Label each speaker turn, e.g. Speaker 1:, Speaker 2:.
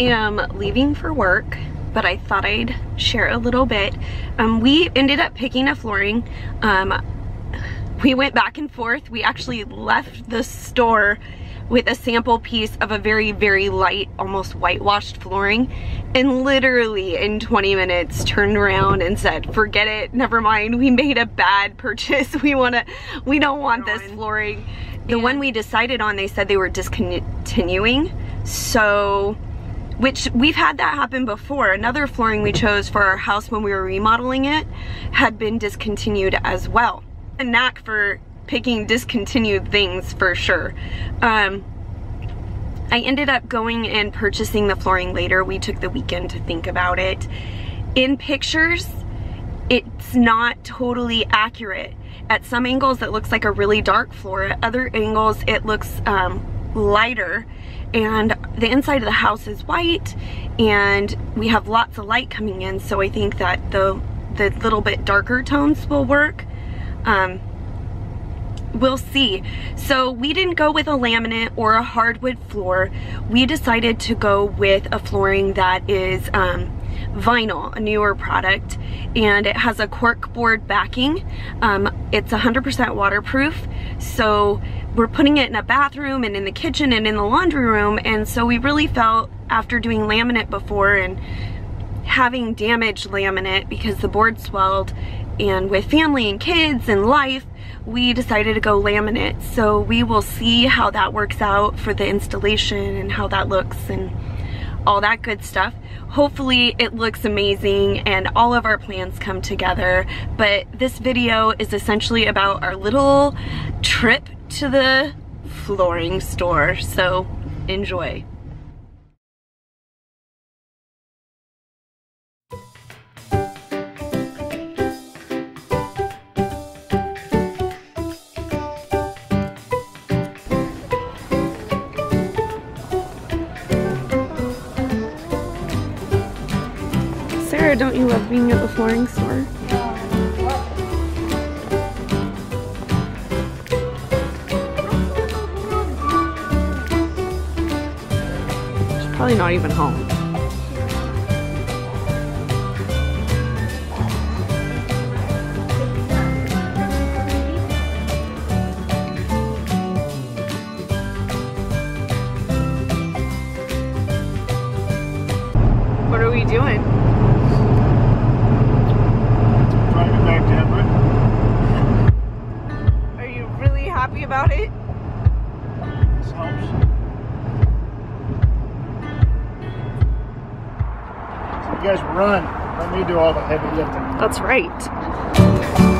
Speaker 1: am leaving for work, but I thought I'd share a little bit. Um, we ended up picking a flooring. Um, we went back and forth. We actually left the store with a sample piece of a very, very light, almost whitewashed flooring and literally in 20 minutes turned around and said, forget it, never mind, we made a bad purchase. We wanna, we don't want this flooring. The one we decided on, they said they were discontinuing. So, which we've had that happen before. Another flooring we chose for our house when we were remodeling it had been discontinued as well. A knack for picking discontinued things for sure. Um, I ended up going and purchasing the flooring later. We took the weekend to think about it. In pictures, it's not totally accurate. At some angles, it looks like a really dark floor. At other angles, it looks um, lighter. And the inside of the house is white, and we have lots of light coming in, so I think that the, the little bit darker tones will work. Um, we'll see. So we didn't go with a laminate or a hardwood floor. We decided to go with a flooring that is um, vinyl, a newer product, and it has a cork board backing. Um, it's 100% waterproof, so we're putting it in a bathroom and in the kitchen and in the laundry room, and so we really felt after doing laminate before and having damaged laminate because the board swelled and with family and kids and life we decided to go laminate so we will see how that works out for the installation and how that looks and all that good stuff. Hopefully it looks amazing and all of our plans come together. But this video is essentially about our little trip to the flooring store. So enjoy Don't you love being at the flooring store? She's probably not even home. What are we doing? About it?
Speaker 2: This helps. So you guys run. Let me do all the heavy lifting.
Speaker 1: That's right.